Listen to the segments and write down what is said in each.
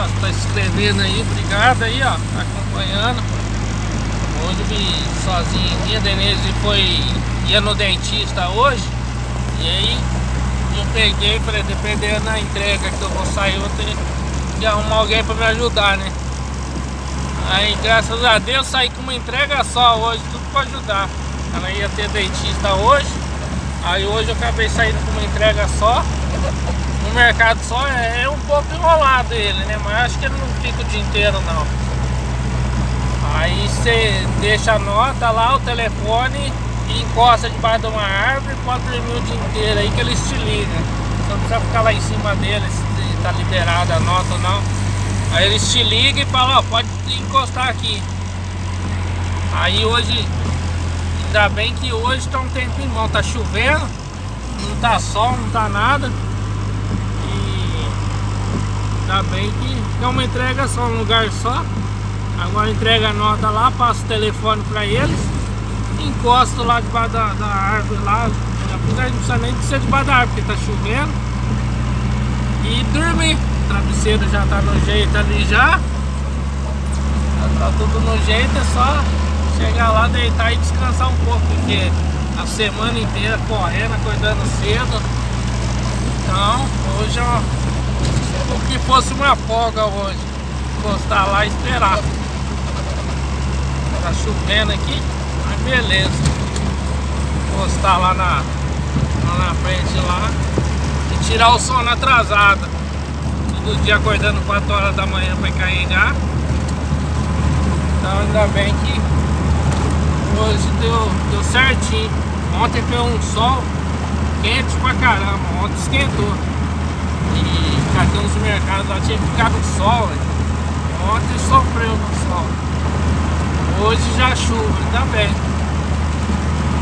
ó. Tá escrevendo aí, obrigado aí, ó. Tá acompanhando. Hoje vim sozinho aqui, a Denise foi. ia no dentista hoje. E aí eu peguei falei, dependendo da entrega que eu vou sair, eu vou ter que arrumar alguém pra me ajudar, né? Aí graças a Deus saí com uma entrega só hoje, tudo pra ajudar. Ela ia ter dentista hoje. Aí hoje eu acabei saindo com uma entrega só. No mercado só é, é um pouco enrolado ele, né? Mas acho que ele não fica o dia inteiro não. Aí você deixa a nota lá, o telefone e encosta debaixo de uma árvore, pode dormir o dia inteiro aí que eles te ligam. Você não precisa ficar lá em cima dele se está liberada a nota ou não. Aí eles te ligam e falam, ó, pode encostar aqui. Aí hoje, ainda bem que hoje tá um tempinho bom, tá chovendo, não tá sol, não tá nada. Ainda bem que é uma entrega só, um lugar só. Agora entrega a nota lá, passa o telefone pra eles, encosto lá debaixo da, da árvore lá, apesar de não precisar nem de ser debaixo da árvore, porque tá chovendo. E dormir. O travesseiro já tá no jeito ali já. Já tá tudo no jeito, é só chegar lá, deitar e descansar um pouco, porque a semana inteira correndo, acordando cedo. Então, hoje é como que fosse uma folga hoje. Encostar lá e esperar. Tá chovendo aqui, mas beleza. Encostar lá na, lá na frente lá e tirar o sono atrasado. Todo dia acordando 4 horas da manhã para carregar. Então ainda bem que hoje deu, deu certinho. Ontem foi um sol quente pra caramba, ontem esquentou. E cadê nos mercados lá tinha ficado sol. Ontem sofreu no sol. Hoje já chuva, ainda bem.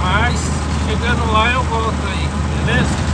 Mas chegando lá eu volto aí, beleza?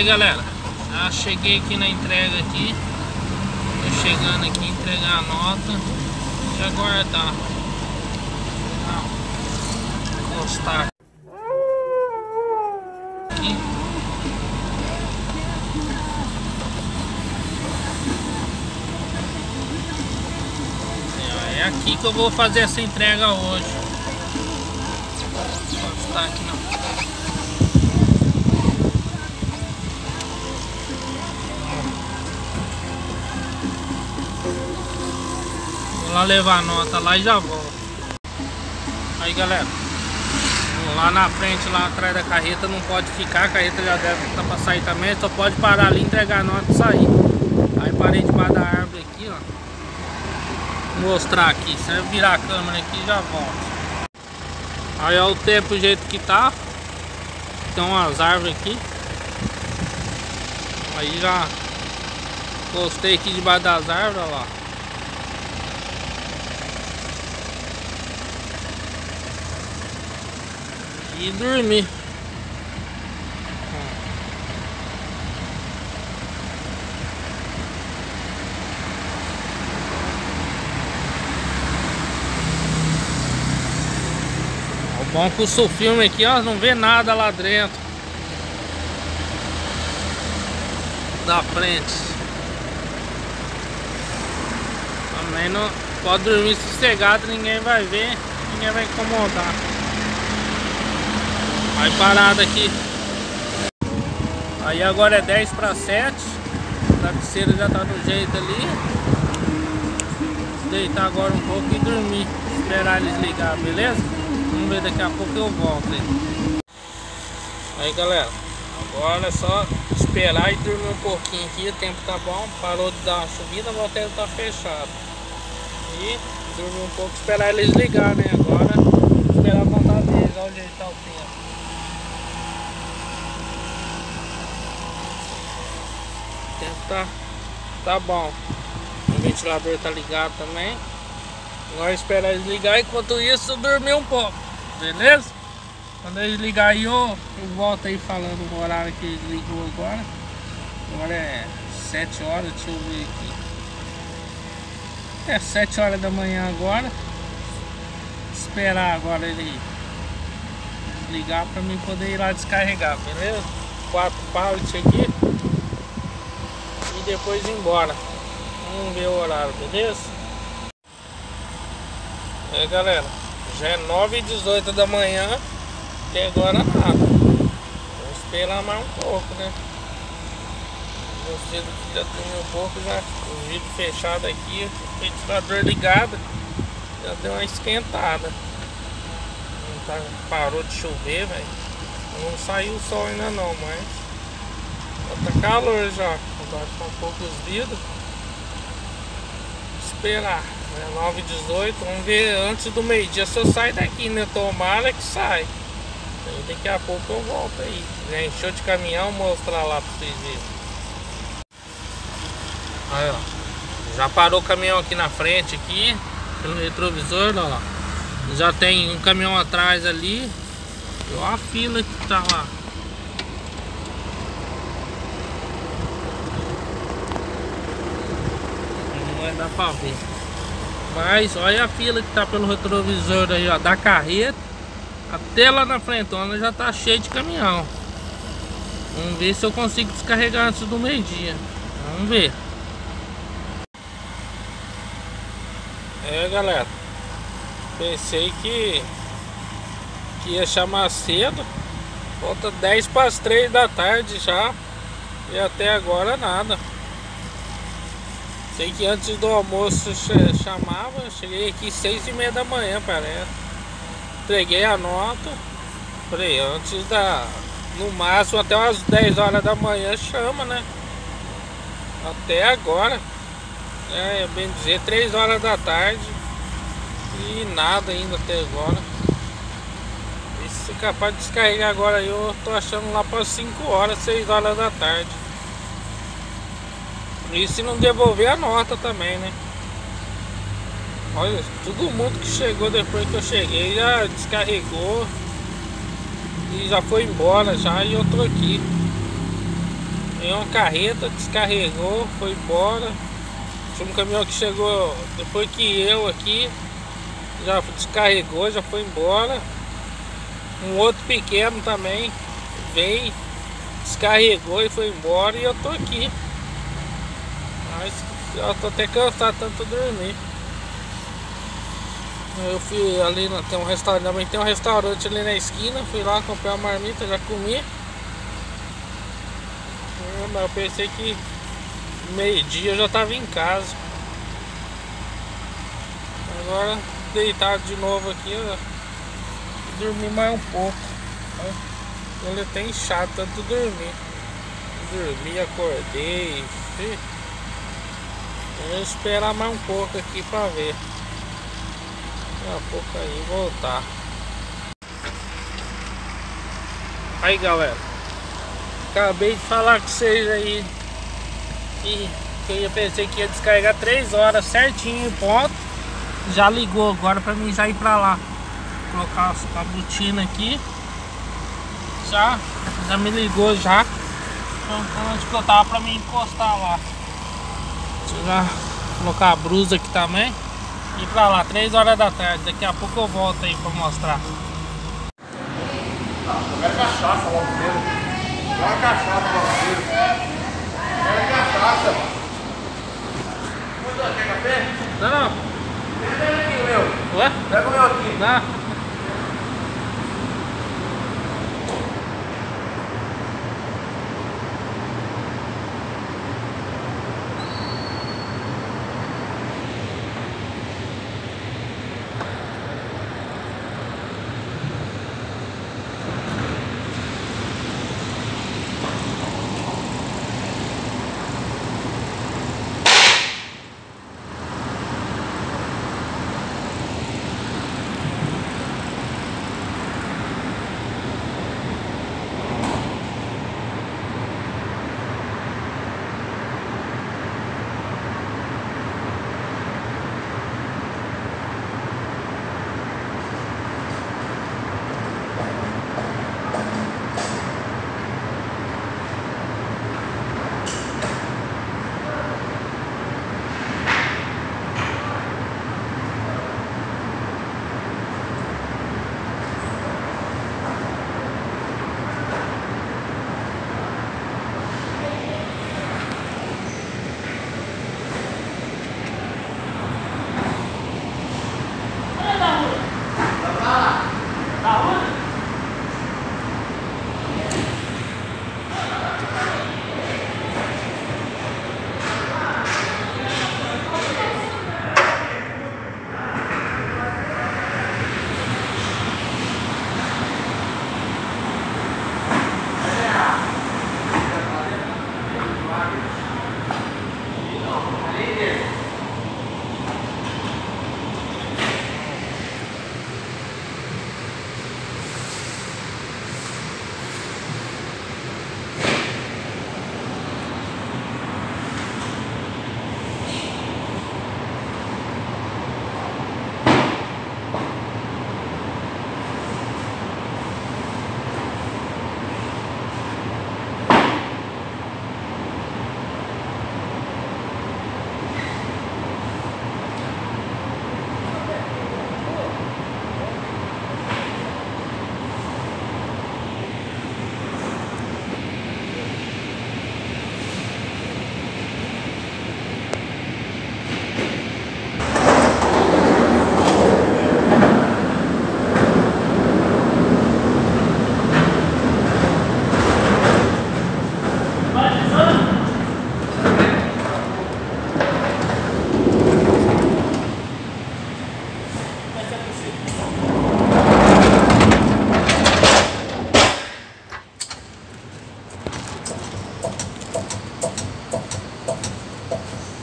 Aí galera, já cheguei aqui na entrega aqui. Tô chegando aqui entregar a nota. E aguardar Encostar aqui. É aqui que eu vou fazer essa entrega hoje. Encostar aqui não Lá levar a nota lá e já volto. Aí galera, lá na frente, lá atrás da carreta não pode ficar, a carreta já deve estar para sair também, só pode parar ali, entregar a nota e sair. Aí parei debaixo da árvore aqui, ó. Vou mostrar aqui, se eu virar a câmera aqui já volto. Aí ó o tempo o jeito que tá. Tem umas árvores aqui. Aí já postei aqui debaixo das árvores, ó lá. e dormir. O bom é que o seu filme aqui, ó, não vê nada lá dentro. Da frente. Também não pode dormir sossegado, ninguém vai ver, ninguém vai incomodar. Vai parado aqui. Aí agora é 10 para 7. O travesseiro já tá no jeito ali. Deitar agora um pouco e dormir. Esperar eles ligar, beleza? Vamos ver daqui a pouco eu volto aí. Aí galera, agora é só esperar e dormir um pouquinho aqui. O tempo tá bom, parou de dar uma chovida, o hotel tá fechado. E dormir um pouco, esperar eles ligar, né? Agora esperar a vontade deles, olha onde tá o tempo. Tempo tá, tá bom. O ventilador tá ligado também. Agora esperar eles ligar, enquanto isso dormir um pouco, beleza? Quando eles ligar aí, eu, volto aí falando o horário que eles ligou agora. Agora é 7 horas, deixa eu ver aqui. É 7 horas da manhã agora. Esperar agora ele ligar para mim poder ir lá descarregar, beleza? Quatro pallets aqui. Depois ir embora. Vamos ver o horário, beleza? É galera, já é 9 h 18 da manhã Até agora nada. Vamos esperar mais um pouco né? Você que já dormiu um pouco já O vídeo fechado aqui O ventilador ligado Já deu uma esquentada. Não tá, Parou de chover velho. Não saiu o sol ainda não Mas tá calor já Baixar um pouco os vidros Esperar é 9 18 vamos ver antes do meio-dia se eu daqui, né? Tomara que sai. Aí daqui a pouco eu volto aí. Já encheu de caminhão, mostrar lá pra vocês verem. Aí, ó. Já parou o caminhão aqui na frente aqui, pelo retrovisor, ó. Já tem um caminhão atrás ali. Olha a fila que tá lá. Dar pra ver. Mas olha a fila que tá pelo retrovisor aí, ó, da carreta até lá na frentona já tá cheio de caminhão. Vamos ver se eu consigo descarregar antes do meio-dia. Vamos ver. É, galera. Pensei que que ia chamar cedo. Falta 10 para as 3 da tarde já. E até agora nada. Sei que antes do almoço chamava, cheguei aqui seis e meia da manhã, parece. Entreguei a nota. Falei, antes da. No máximo até umas 10 horas da manhã chama, né? Até agora. É, bem dizer, 3 horas da tarde. E nada ainda até agora. E se capaz de descarregar agora eu tô achando lá para 5 horas, 6 horas da tarde. E se não devolver a nota também, né? Olha, todo mundo que chegou depois que eu cheguei já descarregou e já foi embora já e eu tô aqui. Em uma carreta, descarregou, foi embora. Tinha um caminhão que chegou depois que eu aqui, já descarregou, já foi embora. Um outro pequeno também veio, descarregou e foi embora e eu tô aqui. Mas eu tô até cansado tanto dormir. Eu fui ali, tem um restaurante, também tem um restaurante ali na esquina, fui lá comprar uma marmita, já comi. É, mas eu pensei que meio-dia eu já tava em casa. Agora deitado de novo aqui, ó, dormir mais um pouco. Ele é até chato tanto dormir. Dormi, acordei. Vou esperar mais um pouco aqui para ver. Daqui a pouco aí voltar. Aí galera. Acabei de falar com vocês aí. Que, que eu pensei que ia descarregar 3 horas certinho, ponto. Já ligou agora para mim já ir para lá. Vou colocar a botina aqui. Já, já me ligou já. Então onde que eu tava para mim encostar lá. Deixa eu já colocar a brusa aqui também. E pra lá, 3 horas da tarde. Daqui a pouco eu volto aí pra mostrar. Era cachaça logo primeiro. Era cachaça logo primeiro. Era cachaça. Quer café? Não, não. Pega o meu. Ué? Pega o meu aqui. Não.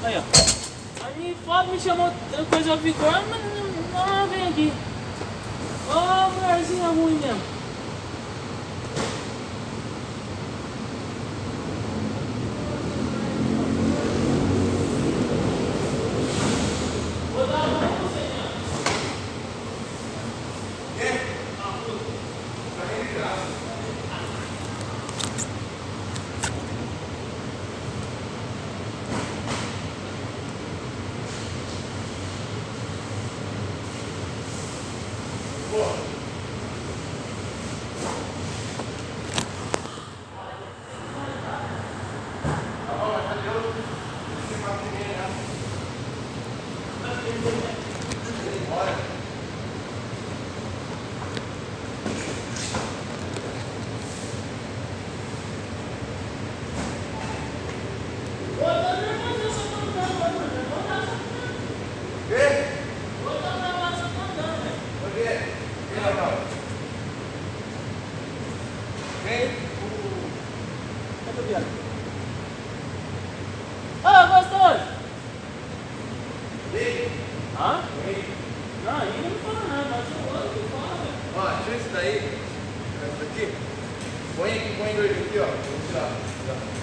Aí, ó. Aí foda me chamou coisa vigor, mas não, não vem aqui. Ô, mulherzinha ruim mesmo. Não, fala nada, mas fala. Ó, tira isso daí. Daqui. Põe aqui, põe dois aqui, ó. Vou tirar. tirar.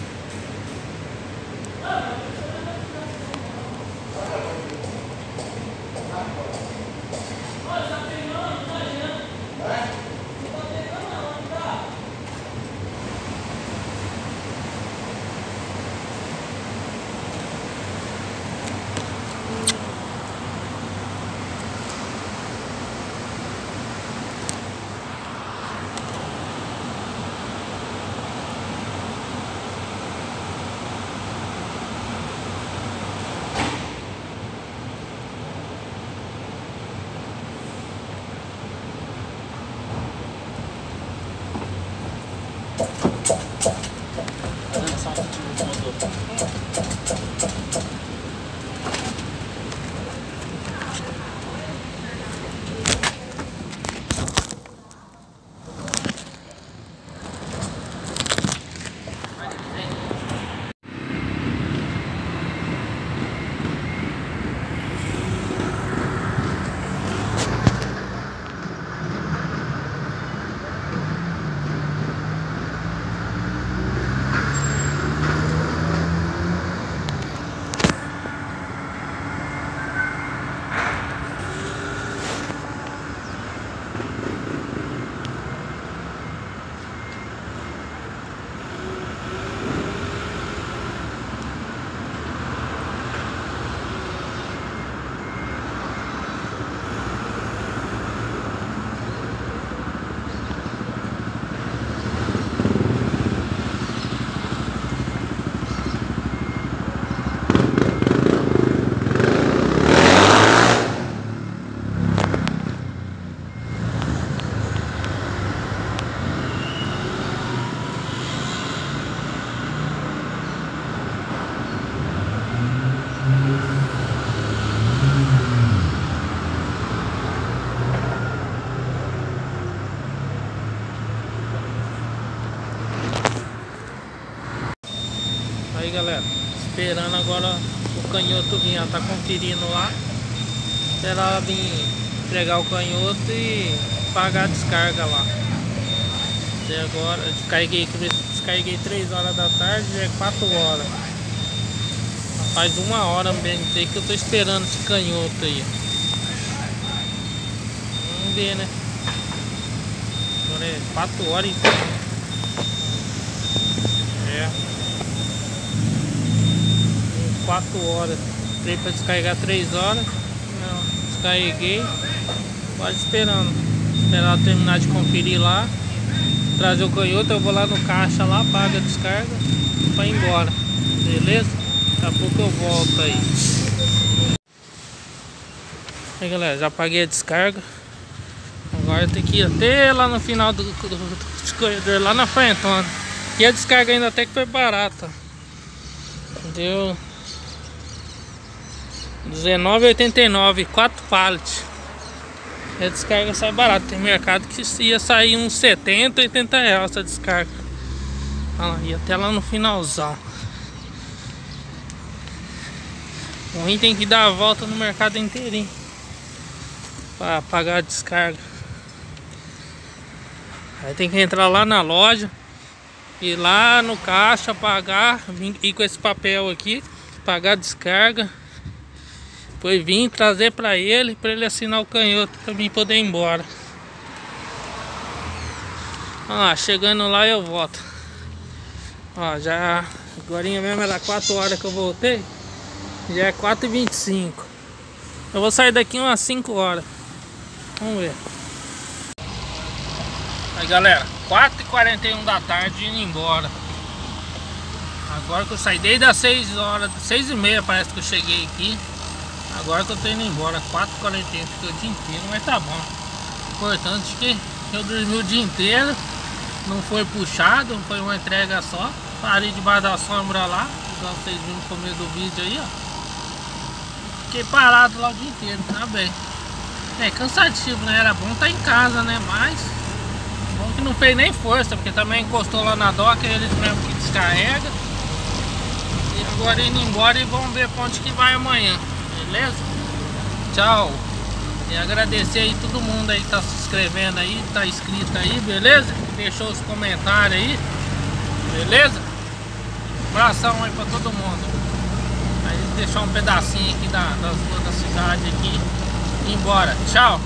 Conferindo lá. Esperar ela vir entregar o canhoto e pagar a descarga lá. Até agora, descarreguei, descarreguei 3 horas da tarde, já é 4 horas. Faz uma hora bem que eu tô esperando esse canhoto aí. Vamos ver, né? Agora é 4 horas então. É. 4 horas. Entrei para descarregar 3 horas. Não, descarreguei. Pode esperando. Esperar terminar de conferir lá. Trazer o canhoto, eu vou lá no caixa lá, paga a descarga para ir embora. Beleza? Daqui a pouco eu volto aí. Aí galera, já paguei a descarga. Agora tem que ir até lá no final do, do, do corredor, lá na frente, mano. E a descarga ainda até que foi barata. Deu 19,89, 4 pallets. E a descarga sai barata. Tem mercado que ia sair uns 70, 80 reais essa descarga. Olha lá, e até lá no finalzão. O ruim tem que dar a volta no mercado inteirinho. Pra pagar a descarga. Aí tem que entrar lá na loja. Ir lá no caixa, pagar. Ir com esse papel aqui. Pagar a descarga. Depois vim trazer para ele, para ele assinar o canhoto para mim poder ir embora. Ah, chegando lá eu volto. Ó, já agora mesmo era 4 horas que eu voltei. Já é 4h25. Eu vou sair daqui umas 5 horas. Vamos ver. Aí galera, 4h41 da tarde indo embora. Agora que eu saí desde as 6 horas, 6 e meia parece que eu cheguei aqui. Agora que eu tô indo embora, 4h41, fiquei o dia inteiro, mas tá bom. Importante que eu dormi o dia inteiro, não foi puxado, foi uma entrega só. Parei debaixo da sombra lá, igual vocês viram no começo do vídeo aí, ó. Fiquei parado lá o dia inteiro, tá bem. É cansativo, né? Era bom estar tá em casa, né? Mas bom que não fez nem força, porque também encostou lá na doca, eles mesmo que descarrega. E agora indo embora e vamos ver pra onde que vai amanhã beleza? Tchau. E agradecer aí todo mundo aí que tá se inscrevendo aí, tá inscrito aí, beleza? Deixou os comentários aí, beleza? Abração aí pra todo mundo. Aí deixar um pedacinho aqui da, das ruas da cidade aqui. Embora. Tchau.